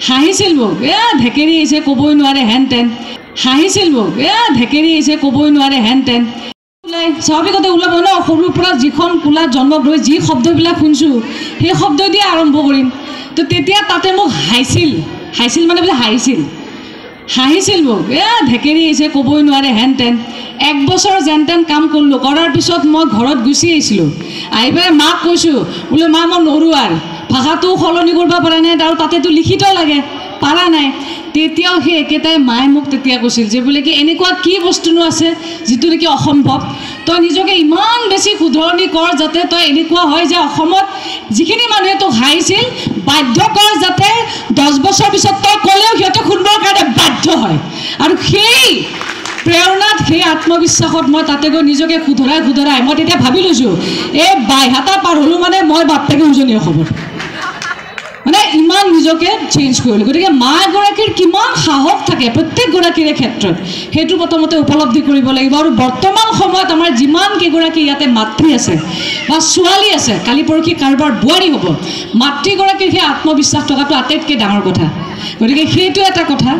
হাঁহিছিল মোক। এ ঢেকেৰি আহিছে ক'বই নোৱাৰে হেন তেন হাঁহিছিল মোক। এ ঢেকেৰি আহিছে ক'বই নোৱাৰে হেন তেন ওলাই স্বাভাৱিকতে ওলাব ন? সৰুৰ পৰা যিখন কোলাত জন্ম লৈ যি শব্দবিলাক শুনিছোঁ সেই শব্দ দিয়ে আৰম্ভ কৰিম। তো তেতিয়া তাতে মোক হাঁহিছিল। হাঁহিছিল মানে বোলে হাঁহিছিল। হাঁহিছিল মোক। এ ঢেকেৰি আহিছে ক'বই নোৱাৰে হেন তেন এক বছৰ যেন তেন কাম কৰিলোঁ। কৰাৰ পিছত মই ঘৰত গুচি আহিছিলোঁ। আহি পেলাই মাক কৈছোঁ বোলে মা মই নৰোঁ আৰু ভাষাটো সলনি কৰিব পৰা নাই আৰু তাতেতো লিখিত লাগে পাৰা নাই। তেতিয়াও সেই একেটাই মায়ে মোক তেতিয়া কৈছিল যে বোলে কি এনেকুৱা কি বস্তুনো আছে যিটো নেকি অসম্ভৱ? তই নিজকে ইমান বেছি শুধৰণি কৰ যাতে তই এনেকুৱা হয় যে অসমত যিখিনি মানুহে তোক হাঁহিছিল বাধ্য কৰ যাতে দহ বছৰ পিছত তই ক'লেও সিহঁতে শুনিবৰ কাৰণে বাধ্য হয়। আৰু সেই প্ৰেৰণাত সেই আত্মবিশ্বাসত মই তাতে গৈ নিজকে শুধৰাই শুধৰাই মই তেতিয়া ভাবি লৈছোঁ এই বাইহাটা পাৰ হ'লোঁ মানে মই বাপেকে উজনীয়া খবৰ। মানে ইমান নিজকে চেঞ্জ কৰিলোঁ। গতিকে মা এগৰাকীৰ কিমান সাহস থাকে প্ৰত্যেকগৰাকীৰে ক্ষেত্ৰত। সেইটো প্ৰথমতে উপলব্ধি কৰিব লাগিব আৰু বৰ্তমান সময়ত আমাৰ যিমান কেইগৰাকী ইয়াতে মাতৃ আছে বা ছোৱালী আছে কালি পৰহি কাৰোবাৰ বোৱাৰী হ'ব মাতৃগৰাকীৰ সেই আত্মবিশ্বাস থকাটো আটাইতকৈ ডাঙৰ কথা। গতিকে সেইটো এটা কথা।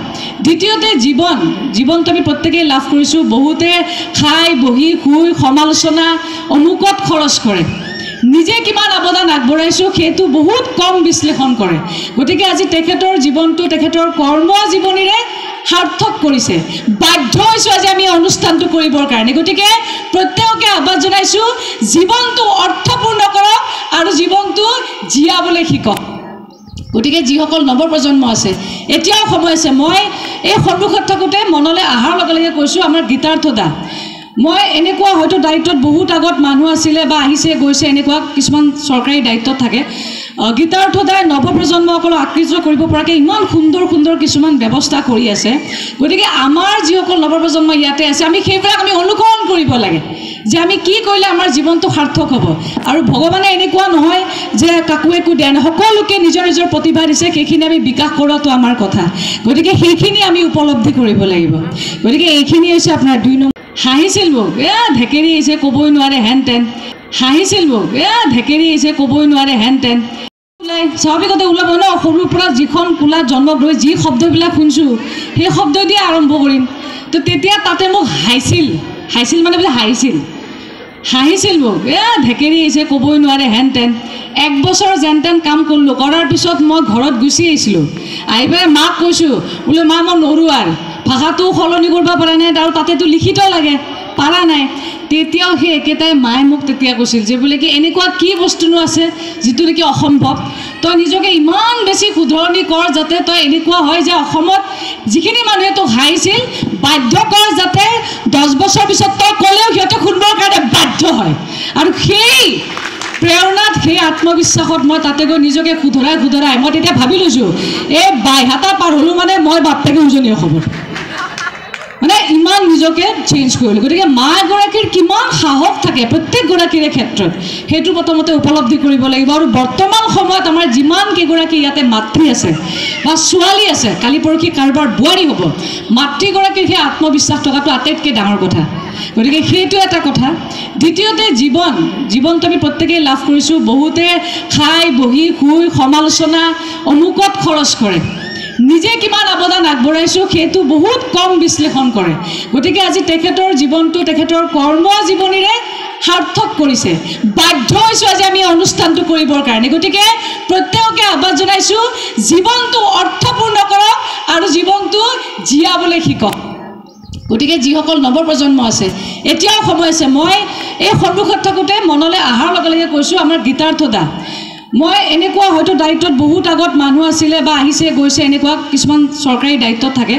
দ্বিতীয়তে জীৱন জীৱনটো আমি প্ৰত্যেকেই লাভ কৰিছোঁ বহুতে খাই বহি শুই সমালোচনা অমুকত খৰচ কৰে। নিজে কিমান অৱদান আগবঢ়াইছোঁ সেইটো বহুত কম বিশ্লেষণ কৰে। গতিকে আজি তেখেতৰ জীৱনটো তেখেতৰ কৰ্ম জীৱনীৰে সাৰ্থক কৰিছে। বাধ্য হৈছোঁ আজি আমি অনুষ্ঠানটো কৰিবৰ কাৰণে। গতিকে প্ৰত্যেককে আহ্বান জনাইছোঁ জীৱনটো অৰ্থপূৰ্ণ কৰক আৰু জীৱনটো জীয়াবলৈ শিকক। গতিকে যিসকল নৱপ্ৰজন্ম আছে এতিয়াও সময় আছে। মই এই সন্মুখত থাকোঁতে মনলৈ অহাৰ লগে লগে কৈছোঁ আমাৰ গীতাৰ্থ দা মই এনেকুৱা হয়তো দায়িত্বত বহুত আগত মানুহ আছিলে বা আহিছে গৈছে এনেকুৱা কিছুমান চৰকাৰী দায়িত্বত থাকে। গীতাৰ্থ দাই নৱপ্ৰজন্মসকলক আকৃষ্ট কৰিব পৰাকৈ ইমান সুন্দৰ সুন্দৰ কিছুমান ব্যৱস্থা কৰি আছে। গতিকে আমাৰ যিসকল নৱপ্ৰজন্ম ইয়াতে আছে আমি সেইবিলাক আমি অনুকৰণ কৰিব লাগে যে আমি কি কৰিলে আমাৰ জীৱনটো সাৰ্থক হ'ব। আৰু ভগৱানে এনেকুৱা নহয় যে কাকো একো দিয়া নাই সকলোকে নিজৰ নিজৰ প্ৰতিভা দিছে সেইখিনি আমি বিকাশ কৰাটো আমাৰ কথা। গতিকে সেইখিনি আমি উপলব্ধি কৰিব লাগিব। গতিকে এইখিনি হৈছে আপোনাৰ দুই নম্বৰ হাঁহিছিল মোক এ ঢেকেৰি আহিছে ক'বই নোৱাৰে হেন তেন। হাঁহিছিল মোক এ ঢেকেৰি আহিছে ক'বই নোৱাৰে হেন তেন। ওলাই স্বাভাৱিকতে ওলাব ন? সৰুৰ পৰা যিখন কোলাত জন্ম লৈ যি শব্দবিলাক শুনিছোঁ সেই শব্দ দিয়ে আৰম্ভ কৰিম। তো তেতিয়া তাতে মোক হাঁহিছিল। হাঁহিছিল মানে বোলে হাঁহিছিল। হাঁহিছিল মোক এ ঢেকেৰি আহিছে ক'বই নোৱাৰে হেন তেন। এক বছৰ যেন তেন কাম কৰিলোঁ। কৰাৰ পিছত মই ঘৰত গুচি আহিছিলোঁ। আহি পেলাই মাক কৈছোঁ বোলে মা মই নৰোঁ আৰু। ভাষাটো সলনি কৰিব পৰা নাই আৰু তাতেতো লিখিত লাগে পাৰা নাই। তেতিয়াও সেই একেটাই মায়ে মোক তেতিয়া কৈছিল যে বোলে কি এনেকুৱা কি বস্তুনো আছে যিটো নেকি অসম্ভৱ? তই নিজকে ইমান বেছি শুধৰণি কৰ যাতে তই এনেকুৱা হয় যে অসমত যিখিনি মানুহে তোক হাঁহিছিল বাধ্য কৰ যাতে দহ বছৰ পিছত তই ক'লেও সিহঁতে শুনিবৰ কাৰণে বাধ্য হয়। আৰু সেই প্ৰেৰণাত সেই আত্মবিশ্বাসত মই তাতে গৈ নিজকে শুধৰাই শুধৰাই মই তেতিয়া ভাবি লৈছোঁ এই বাইহাটা পাৰ হ'লোঁ মানে মই বাপেকে উজনীয়া খবৰ। মানে ইমান নিজকে চেঞ্জ কৰিলোঁ। গতিকে মা এগৰাকীৰ কিমান সাহস থাকে প্ৰত্যেকগৰাকীৰে ক্ষেত্ৰত। সেইটো প্ৰথমতে উপলব্ধি কৰিব লাগিব। আৰু বৰ্তমান সময়ত আমাৰ যিমান কেইগৰাকী ইয়াতে মাতৃ আছে বা ছোৱালী আছে কালি পৰহি কাৰোবাৰ বোৱাৰী হ'ব মাতৃগৰাকীৰ সেই আত্মবিশ্বাস থকাটো আটাইতকৈ ডাঙৰ কথা। গতিকে সেইটো এটা কথা। দ্বিতীয়তে জীৱন। জীৱনটো আমি প্ৰত্যেকেই লাভ কৰিছোঁ। বহুতে খাই বহি শুই সমালোচনা অমুকত খৰচ কৰে। নিজে কিমান অৱদান আগবঢ়াইছোঁ সেইটো বহুত কম বিশ্লেষণ কৰে। গতিকে আজি তেখেতৰ জীৱনটো তেখেতৰ কৰ্ম জীৱনীৰে সাৰ্থক কৰিছে। বাধ্য হৈছোঁ আজি আমি অনুষ্ঠানটো কৰিবৰ কাৰণে। গতিকে প্ৰত্যেককে আহ্বান জনাইছোঁ জীৱনটো অৰ্থপূৰ্ণ কৰক আৰু জীৱনটো জীয়াবলৈ শিকক। গতিকে যিসকল নৱপ্ৰজন্ম আছে এতিয়াও সময় আছে। মই এই সন্মুখত থাকোঁতে মনলৈ অহাৰ লগে লগে কৈছোঁ আমাৰ গীতাৰ্থ দা মই এনেকুৱা হয়তো দায়িত্বত বহুত আগত মানুহ আছিলে বা আহিছে গৈছে এনেকুৱা কিছুমান চৰকাৰী দায়িত্বত থাকে।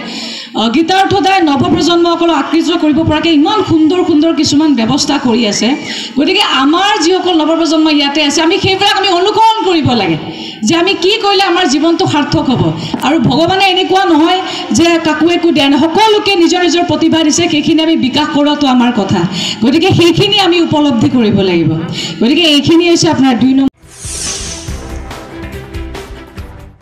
গীতাৰ্থ দাই নৱপ্ৰজন্মসকলক আকৃষ্ট কৰিব পৰাকৈ ইমান সুন্দৰ সুন্দৰ কিছুমান ব্যৱস্থা কৰি আছে। গতিকে আমাৰ যিসকল নৱপ্ৰজন্ম ইয়াতে আছে আমি সেইবিলাক আমি অনুকৰণ কৰিব লাগে যে আমি কি কৰিলে আমাৰ জীৱনটো সাৰ্থক হ'ব। আৰু ভগৱানে এনেকুৱা নহয় যে কাকো একো দিয়া নাই সকলোকে নিজৰ নিজৰ প্ৰতিভা দিছে সেইখিনি আমি বিকাশ কৰাটো আমাৰ কথা। গতিকে সেইখিনি আমি উপলব্ধি কৰিব লাগিব। গতিকে এইখিনি হৈছে আপোনাৰ দুই নম্বৰ